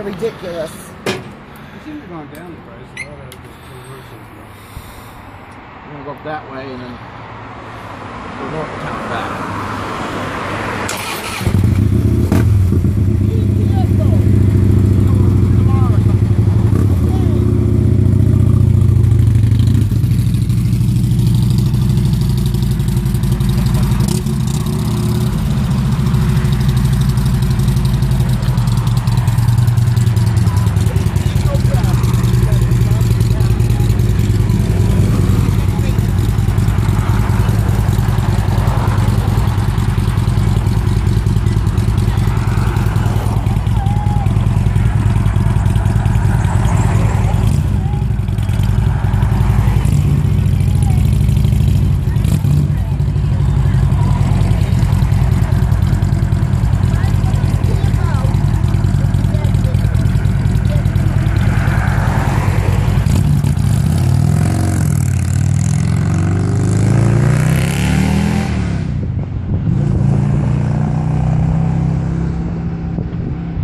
They're ridiculous. It seems to have gone down in price. A lot of the reversals. We're gonna go up that way and then go north of town.